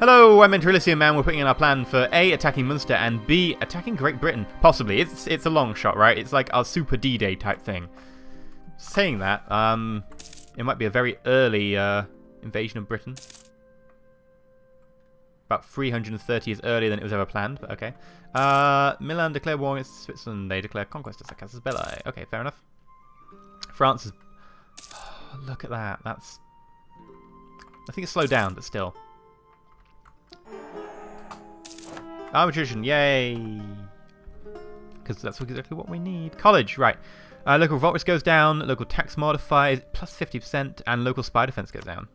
Hello, I'm Elysium Man. We're putting in our plan for A, attacking Munster, and B, attacking Great Britain. Possibly. It's it's a long shot, right? It's like our Super D-Day type thing. Saying that, um, it might be a very early uh, invasion of Britain. About 330 years earlier than it was ever planned, but okay. Uh, Milan declare war against Switzerland. They declare conquest of Casus Belli. Okay, fair enough. France is... Oh, look at that. That's... I think it's slowed down, but still. Arbitration, yay! Because that's exactly what we need. College, right. Uh, local revolt risk goes down, local tax modifier plus 50%, and local spy defense goes down.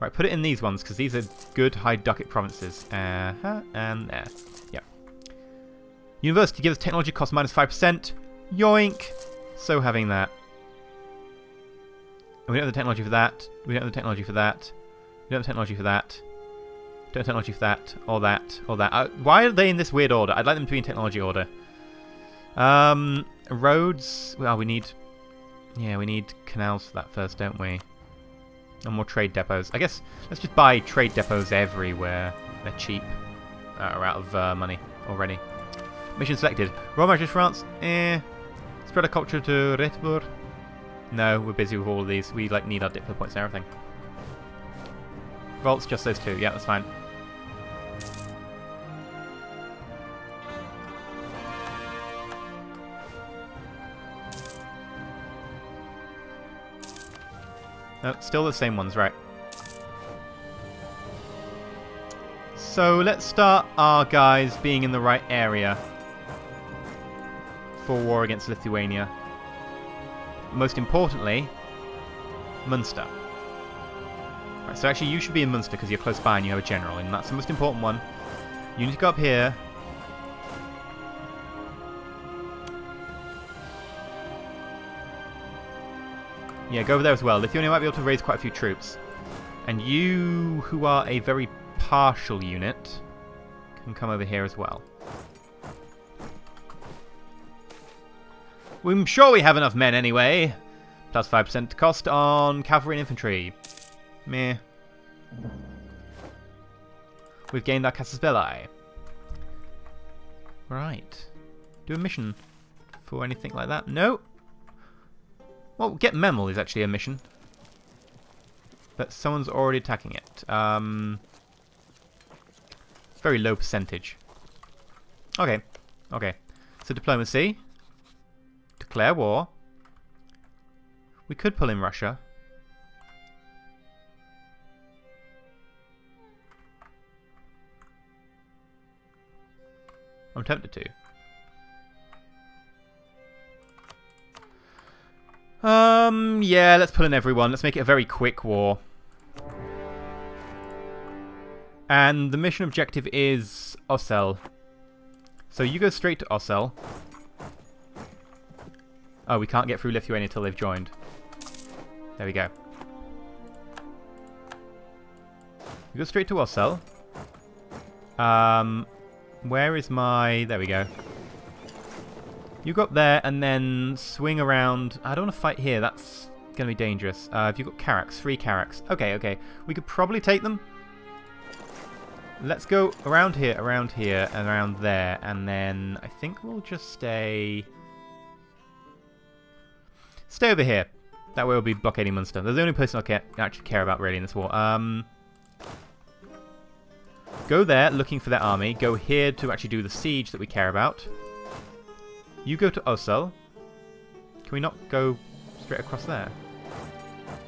Right, put it in these ones, because these are good high ducat provinces. Uh -huh, and there. Yeah. University gives technology cost minus 5%. Yoink! So having that. And we don't have the technology for that. We don't have the technology for that. We don't have the technology for that. Don't technology for that, or that, or that. Uh, why are they in this weird order? I'd like them to be in technology order. Um, roads. Well, we need. Yeah, we need canals for that first, don't we? And more trade depots. I guess let's just buy trade depots everywhere. They're cheap. Uh, are out of uh, money already. Mission selected. Royal Majesty France. Eh. Spread a culture to Retbourg. No, we're busy with all of these. We like need our diplo points and everything. Volts, just those two. Yeah, that's fine. No, still the same ones, right. So let's start our guys being in the right area for war against Lithuania. Most importantly, Munster. Right, so actually you should be in Munster because you're close by and you have a general, and that's the most important one. You need to go up here. Yeah, go over there as well. Lithuania might be able to raise quite a few troops. And you, who are a very partial unit, can come over here as well. I'm sure we have enough men anyway. Plus 5% cost on cavalry and infantry. Meh. We've gained our Casus Belli. Right. Do a mission for anything like that? No. Well, get Memel is actually a mission. But someone's already attacking it. Um, very low percentage. Okay. Okay. So diplomacy. Declare war. We could pull in Russia. I'm tempted to. Um, yeah, let's pull in everyone. Let's make it a very quick war. And the mission objective is Ossel. So you go straight to Ossel. Oh, we can't get through Lithuania until they've joined. There we go. We go straight to Ossel. Um, where is my... There we go. You go up there and then swing around. I don't want to fight here. That's going to be dangerous. Uh, have you got Carracks? Three Carracks. Okay, okay. We could probably take them. Let's go around here, around here, and around there. And then I think we'll just stay... Stay over here. That way we'll be blockading Munster. They're the only person I care, actually care about really in this war. Um, Go there, looking for their army. Go here to actually do the siege that we care about. You go to Ossel. Can we not go straight across there?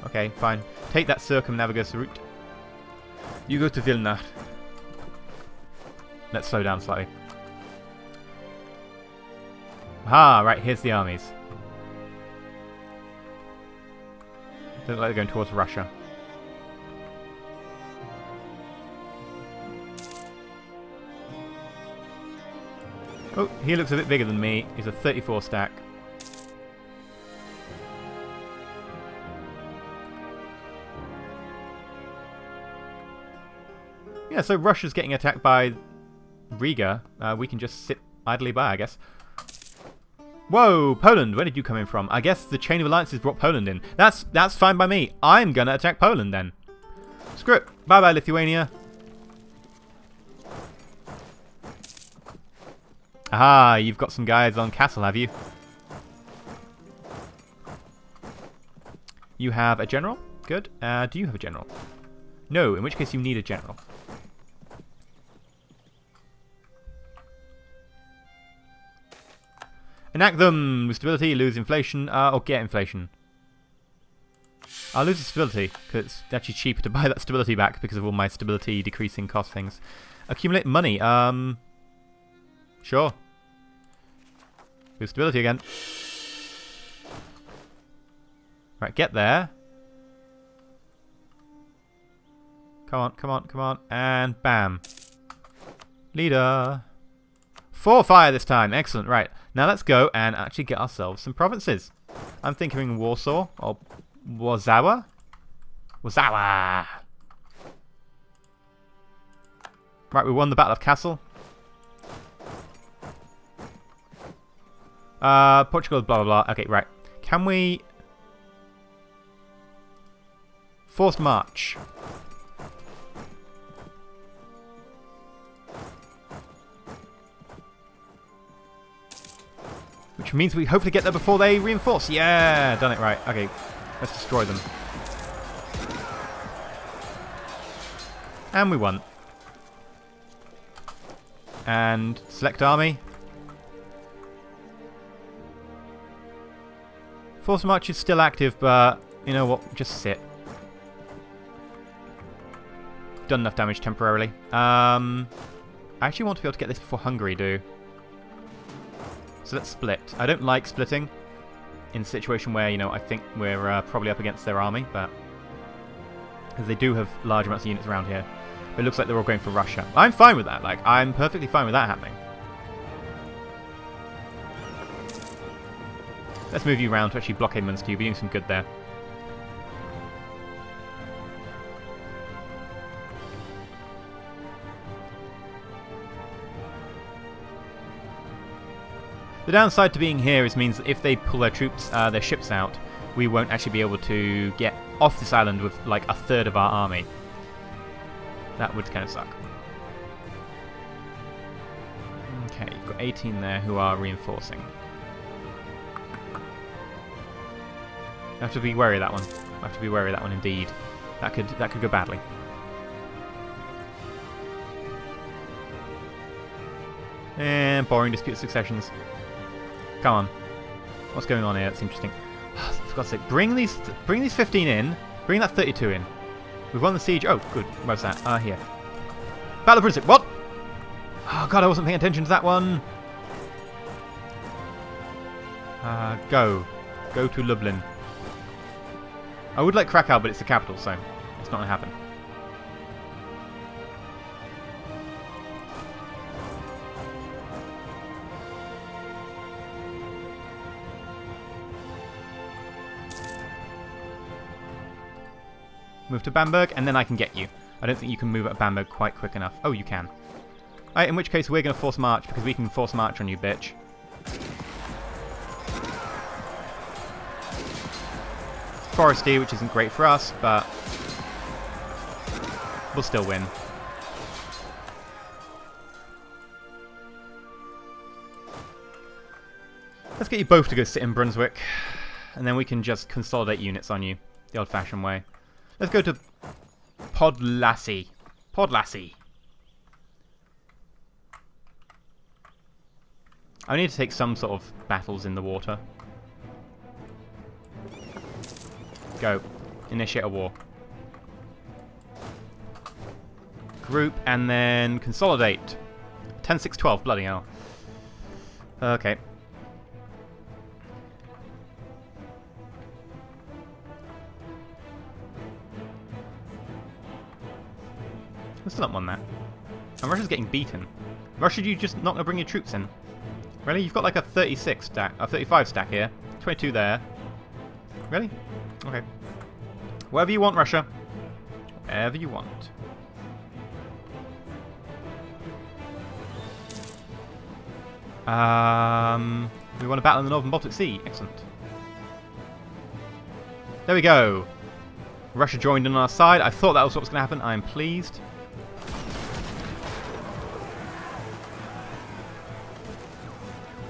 Okay, fine. Take that circumnavigus route. You go to Vilna. Let's slow down slightly. Ah, right, here's the armies. Look like they're going towards Russia. Oh, he looks a bit bigger than me. He's a 34 stack. Yeah, so Russia's getting attacked by Riga. Uh, we can just sit idly by, I guess. Whoa, Poland, where did you come in from? I guess the chain of alliances brought Poland in. That's that's fine by me. I'm gonna attack Poland then. Screw it. Bye-bye, Lithuania. Aha, you've got some guys on castle, have you? You have a general? Good. Uh, do you have a general? No, in which case you need a general. Enact them! With stability, lose inflation, uh, or get inflation. I'll lose the stability, because it's actually cheaper to buy that stability back because of all my stability decreasing cost things. Accumulate money, um... Sure. Lose stability again. Right, get there. Come on, come on, come on. And bam. Leader. Four fire this time. Excellent. Right. Now let's go and actually get ourselves some provinces. I'm thinking Warsaw or Wazawa. Wazawa. Right, we won the Battle of Castle. Uh, Portugal, blah, blah, blah. Okay, right. Can we... force march. Which means we hopefully get there before they reinforce. Yeah, done it right. Okay, let's destroy them. And we won. And select army. Force March is still active, but you know what? Just sit. Done enough damage temporarily. Um, I actually want to be able to get this before Hungary do. So let's split. I don't like splitting in a situation where, you know, I think we're uh, probably up against their army, but... Because they do have large amounts of units around here. But it looks like they're all going for Russia. I'm fine with that. Like, I'm perfectly fine with that happening. Let's move you around to actually blockade Minsk. You're doing some good there. The downside to being here is means that if they pull their troops, uh, their ships out, we won't actually be able to get off this island with like a third of our army. That would kind of suck. Okay, you've got 18 there who are reinforcing. I have to be wary of that one. I have to be wary of that one indeed. That could that could go badly. And boring dispute successions. Come on. What's going on here? It's interesting. For God's sake, bring these, bring these 15 in. Bring that 32 in. We've won the siege. Oh, good. Where's that? Ah, uh, here. Battle of Brinsic. What? Oh, God, I wasn't paying attention to that one. Uh, go. Go to Lublin. I would like Krakow, but it's the capital, so it's not going to happen. Move to Bamberg, and then I can get you. I don't think you can move at Bamberg quite quick enough. Oh, you can. Alright, in which case we're going to force march, because we can force march on you, bitch. Foresty, which isn't great for us, but we'll still win. Let's get you both to go sit in Brunswick, and then we can just consolidate units on you, the old-fashioned way. Let's go to Podlasie. Podlasie. I need to take some sort of battles in the water. Go. Initiate a war. Group and then consolidate. 10, 6, 12. Bloody hell. Okay. Still not won that. And Russia's getting beaten. Russia, you just not to bring your troops in? Really? You've got like a 36 stack, a 35 stack here. 22 there. Really? Okay. Whatever you want, Russia. Whatever you want. Um, we want to battle in the Northern Baltic Sea. Excellent. There we go. Russia joined in on our side. I thought that was what was going to happen. I'm pleased.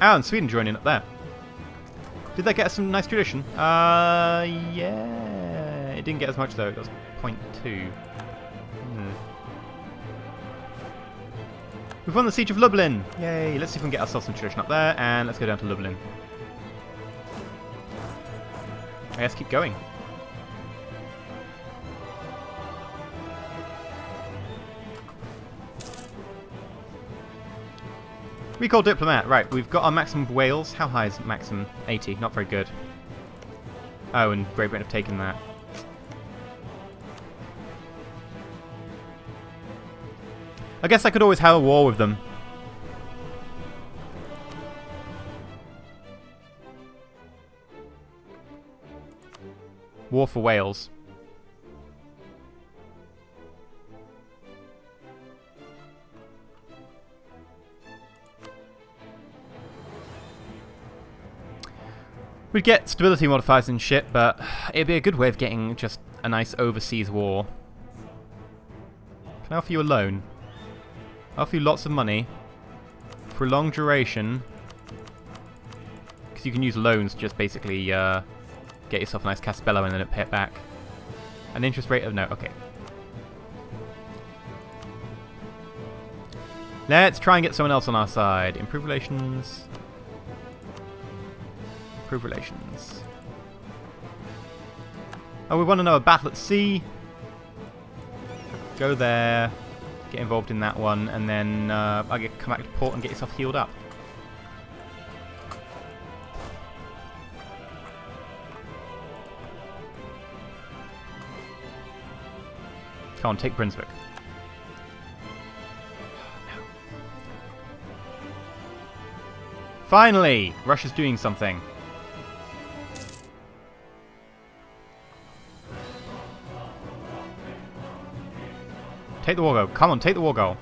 Oh, and Sweden joined in up there. Did that get some nice tradition? Uh, yeah. It didn't get as much though. It was 0.2. Hmm. We've won the Siege of Lublin! Yay! Let's see if we can get ourselves some tradition up there, and let's go down to Lublin. Let's keep going. Recall Diplomat. Right, we've got our maximum of Wales. How high is maximum? 80. Not very good. Oh, and Great Britain have taken that. I guess I could always have a war with them. War for Wales. We'd get stability modifiers and shit, but it'd be a good way of getting just a nice overseas war. Can I offer you a loan? I'll offer you lots of money for a long duration. Because you can use loans to just basically uh, get yourself a nice Casus Belli and then pay it back. An interest rate of no, okay. Let's try and get someone else on our side. Improve relations improve relations. Oh, we want to know a battle at sea. Go there, get involved in that one, and then uh, I get come back to port and get yourself healed up. Come on, take Brunswick. Finally! Russia's doing something. Take the goal. Come on, take the war goal.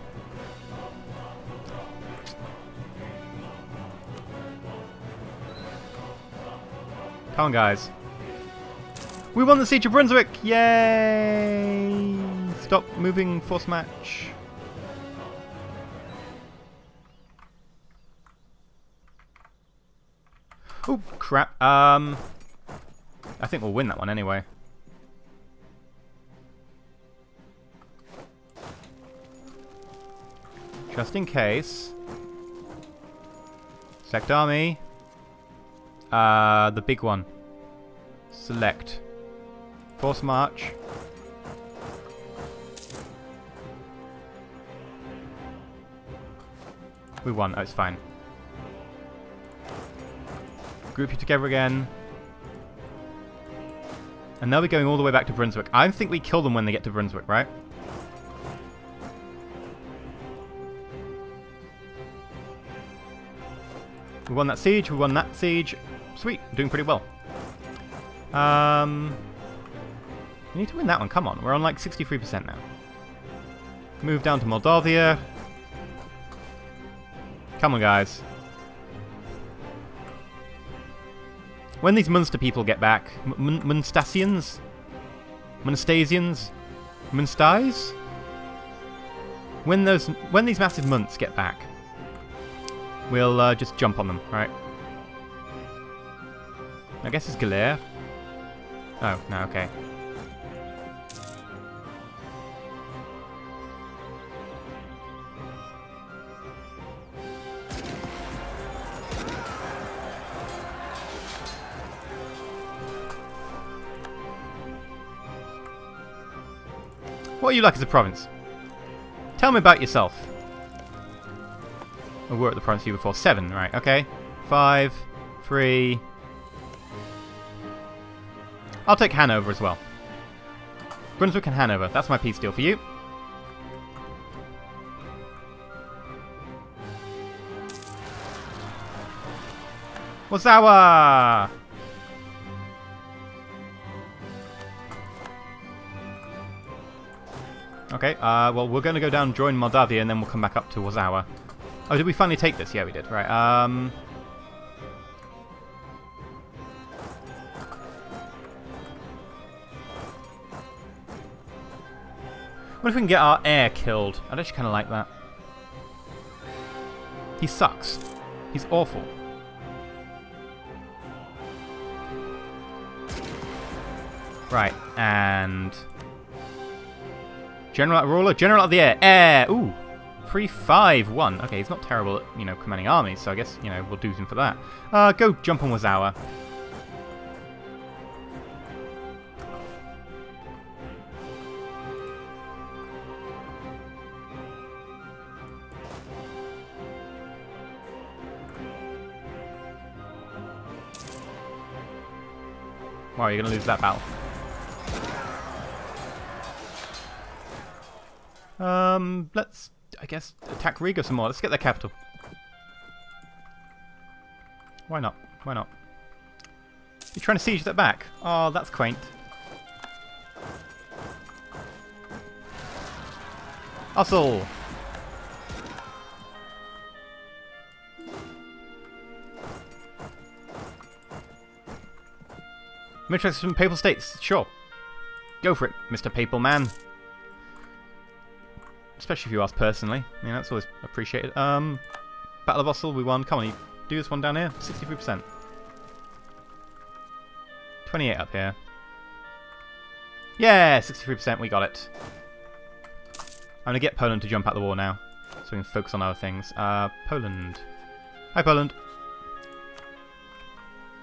Come on, guys. We won the Siege of Brunswick! Yay! Stop moving, force march. Oh, crap. Um, I think we'll win that one anyway. Just in case. Select army. Uh, the big one. Select. Force march. We won. Oh, it's fine. Group you together again. And now we're going all the way back to Brunswick. I think we kill them when they get to Brunswick, right? We won that siege, we won that siege. Sweet, doing pretty well. Um, we need to win that one, come on. We're on like 63% now. Move down to Moldavia. Come on, guys. When these Munster people get back, M Munstasians? Munstasians? Munstais? When those, when these massive Munts get back, We'll uh, just jump on them, right? I guess it's Galere. Oh, no, okay. What are you like as a province? Tell me about yourself. We were at the view before. Seven, right, okay. Five, three. I'll take Hanover as well. Brunswick and Hanover. That's my peace deal for you. Wazawa! Okay, uh, well, we're going to go down, join Moldavia, and then we'll come back up to Wazawa. Oh, did we finally take this? Yeah, we did. Right, um... What if we can get our heir killed? I'd actually kind of like that. He sucks. He's awful. Right, and... General Ruler, General of the Heir, Heir! Ooh! 351. Okay, he's not terrible at, you know, commanding armies, so I guess, you know, we'll do him for that. Uh, go jump on Wazawa. Wow, you're going to lose that battle. Um, let's, I guess, attack Riga some more. Let's get their capital. Why not? Why not? You're trying to siege that back? Oh, that's quaint. Hustle! I'm interested Papal States. Sure. Go for it, Mr. Papal Man. Especially if you ask personally. I mean, that's always appreciated. Um, Battle of Ossel, we won. Come on, you do this one down here. 63%. 28 up here. Yeah, 63%, we got it. I'm going to get Poland to jump out the war now. So we can focus on other things. Uh, Poland. Hi, Poland.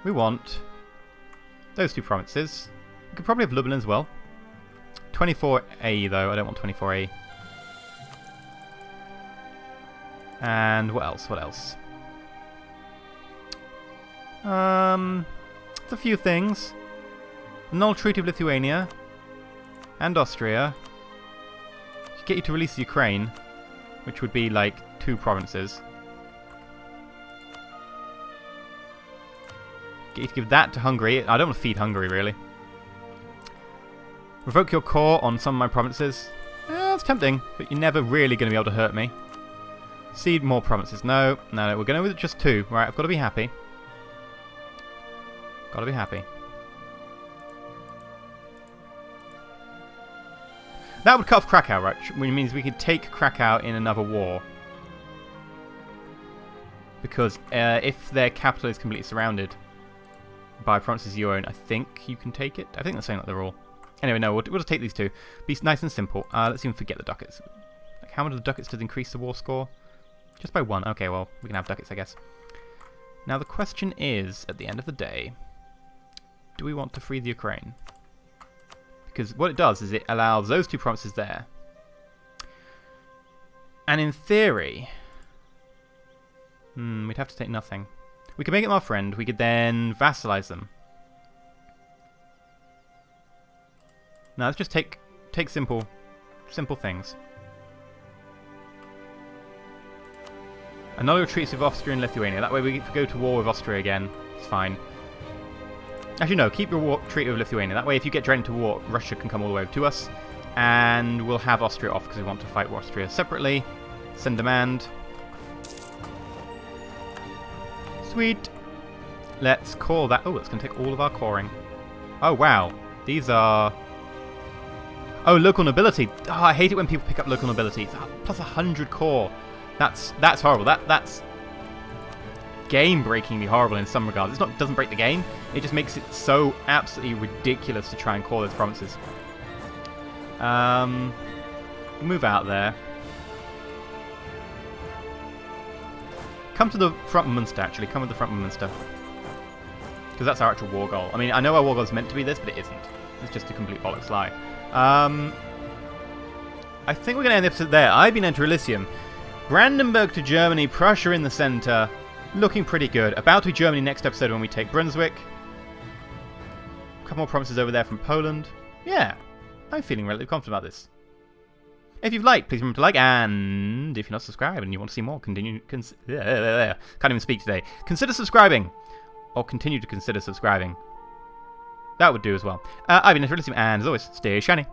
We want those two provinces. We could probably have Lublin as well. 24A though, I don't want 24A. And what else? What else? Um, it's a few things. Null Treaty of Lithuania and Austria. Get you to release Ukraine, which would be like two provinces. Get you to give that to Hungary. I don't want to feed Hungary, really. Revoke your core on some of my provinces. It's tempting, but you're never really going to be able to hurt me. Cede more provinces. No, no, no, we're going with just two. Right, I've got to be happy. Got to be happy. That would cut off Krakow, right? Which means we could take Krakow in another war. Because uh, if their capital is completely surrounded, by provinces you own, I think you can take it. I think that's saying like they're all. Anyway, no, we'll, we'll just take these two. Be nice and simple. Uh, let's even forget the ducats. Like, how much of the ducats does increase the war score? Just by one. Okay, well, we can have ducats, I guess. Now the question is, at the end of the day, do we want to free the Ukraine? Because what it does is it allows those two provinces there. And in theory, hmm, we'd have to take nothing. We could make them our friend. We could then vassalize them. Now let's just take take simple simple things. Another treaty with Austria and Lithuania. That way we go to war with Austria again. It's fine. Actually, no. Keep your war treaty with Lithuania. That way, if you get dragged into war, Russia can come all the way to us. And we'll have Austria off because we want to fight Austria separately. Send demand. Sweet. Let's call that. Oh, it's going to take all of our coring. Oh, wow. These are... Oh, local nobility. Oh, I hate it when people pick up local nobility. It's plus 100 core. That's that's horrible. That That's game-breakingly horrible in some regards. It's not doesn't break the game. It just makes it so absolutely ridiculous to try and call those provinces. Um, move out there. Come to the front of Munster, actually. Come to the front of Munster. Because that's our actual war goal. I mean, I know our war goal is meant to be this, but it isn't. It's just a complete bollocks lie. Um, I think we're going to end the episode there. I've been Enter Elysium. Brandenburg to Germany, Prussia in the centre. Looking pretty good. About to be Germany next episode when we take Brunswick. A couple more promises over there from Poland. Yeah, I'm feeling relatively confident about this. If you've liked, please remember to like, and if you're not subscribed and you want to see more, continue. Cons can't even speak today. Consider subscribing, or continue to consider subscribing. That would do as well. Uh, I've been Elysium, and as always, stay shiny.